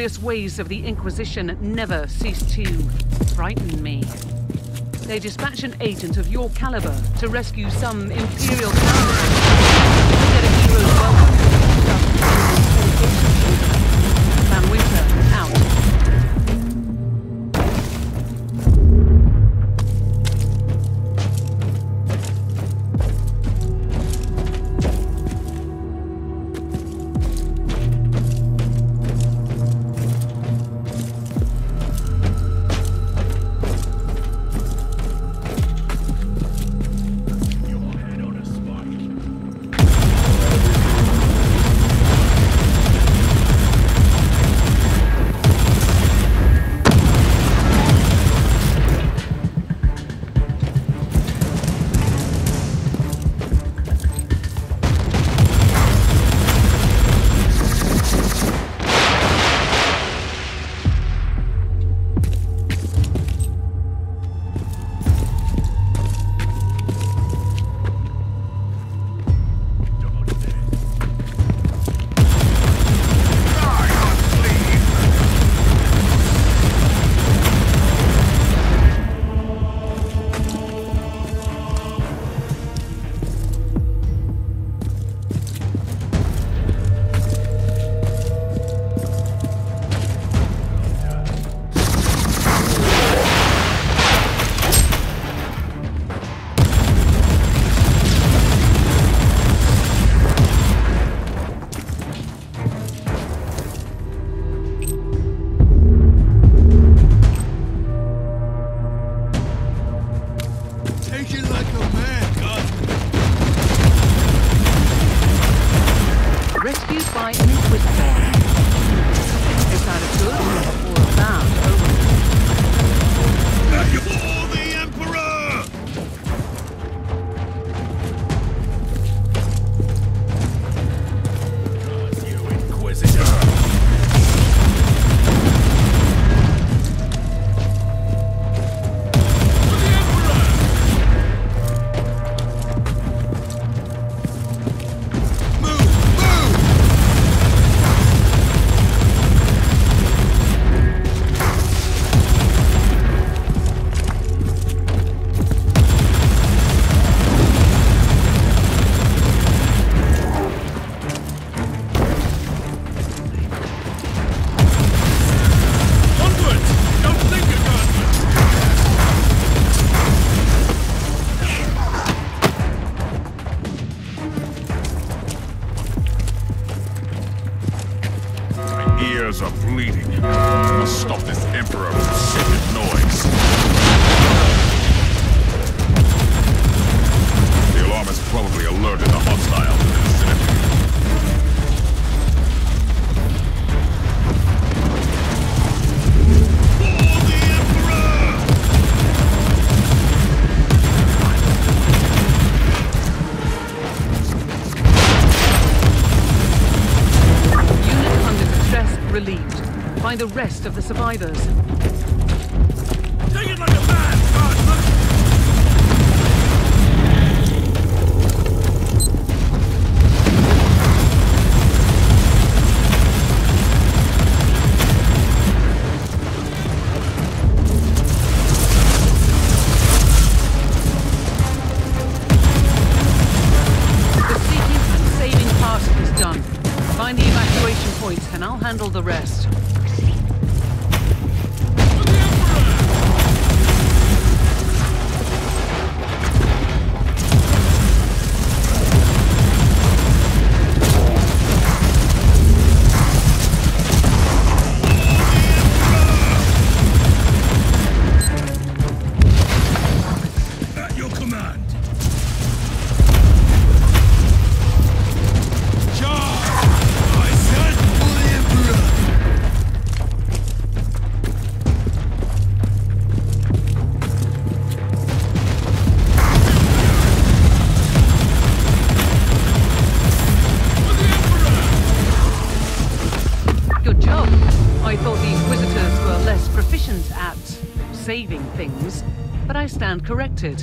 nefarious ways of the Inquisition never cease to frighten me. They dispatch an agent of your caliber to rescue some Imperial candidate. Get a hero's welcome. Bleeding. I must stop this Emperor from stupid noise. The alarm has probably alerted the hostile in the vicinity. Relieved. Find the rest of the survivors. Take it like a man, The seeking and saving part is done. Find the evacuation point and I'll handle the rest. Job. I thought the Inquisitors were less proficient at saving things, but I stand corrected.